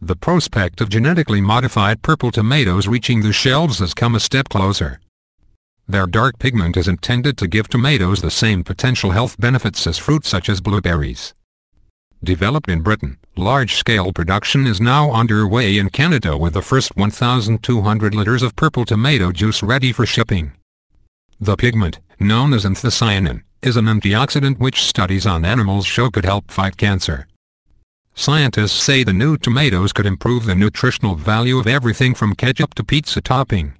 The prospect of genetically modified purple tomatoes reaching the shelves has come a step closer. Their dark pigment is intended to give tomatoes the same potential health benefits as fruits such as blueberries. Developed in Britain, large-scale production is now underway in Canada with the first 1,200 liters of purple tomato juice ready for shipping. The pigment, known as anthocyanin, is an antioxidant which studies on animals show could help fight cancer. Scientists say the new tomatoes could improve the nutritional value of everything from ketchup to pizza topping.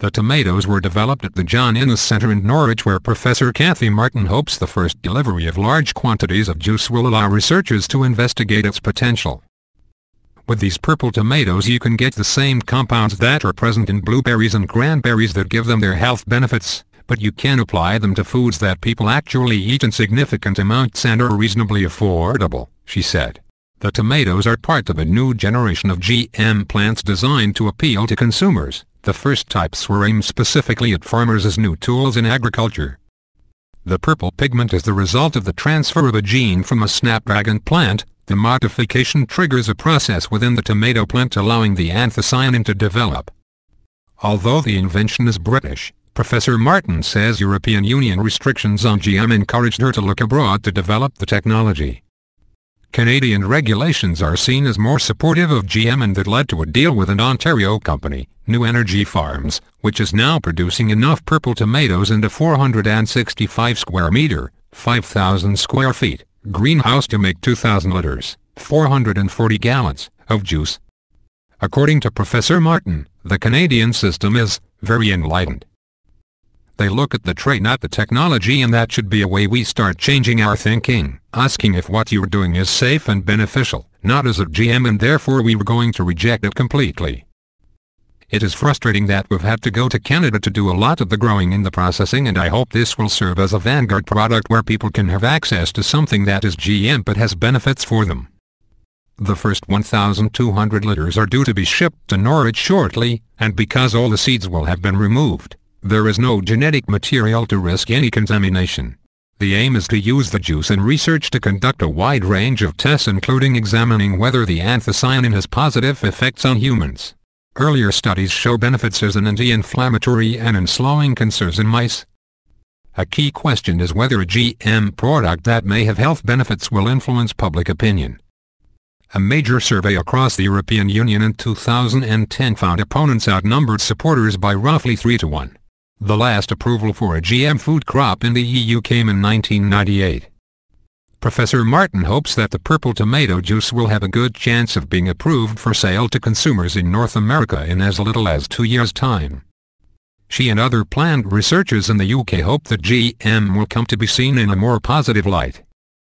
The tomatoes were developed at the John Innes Centre in Norwich where Professor Cathie Martin hopes the first delivery of large quantities of juice will allow researchers to investigate its potential. With these purple tomatoes you can get the same compounds that are present in blueberries and cranberries that give them their health benefits, but you can apply them to foods that people actually eat in significant amounts and are reasonably affordable, she said. The tomatoes are part of a new generation of GM plants designed to appeal to consumers. The first types were aimed specifically at farmers as new tools in agriculture. The purple pigment is the result of the transfer of a gene from a snapdragon plant. The modification triggers a process within the tomato plant allowing the anthocyanin to develop. Although the invention is British, Professor Martin says European Union restrictions on GM encouraged her to look abroad to develop the technology. Canadian regulations are seen as more supportive of GM and that led to a deal with an Ontario company, New Energy Farms, which is now producing enough purple tomatoes in a 465 square meter, 5,000 square feet, greenhouse to make 2,000 liters, 440 gallons, of juice. According to Professor Martin, the Canadian system is very enlightened. They look at the trait not the technology and that should be a way we start changing our thinking, asking if what you're doing is safe and beneficial, not as a GM and therefore we were going to reject it completely. It is frustrating that we've had to go to Canada to do a lot of the growing and the processing and I hope this will serve as a vanguard product where people can have access to something that is GM but has benefits for them. The first 1,200 liters are due to be shipped to Norwich shortly, and because all the seeds will have been removed, there is no genetic material to risk any contamination. The aim is to use the juice in research to conduct a wide range of tests including examining whether the anthocyanin has positive effects on humans. Earlier studies show benefits as an anti-inflammatory and in slowing cancers in mice. A key question is whether a GM product that may have health benefits will influence public opinion. A major survey across the European Union in 2010 found opponents outnumbered supporters by roughly 3 to 1. The last approval for a GM food crop in the EU came in 1998. Professor Martin hopes that the purple tomato juice will have a good chance of being approved for sale to consumers in North America in as little as two years' time. She and other plant researchers in the UK hope that GM will come to be seen in a more positive light.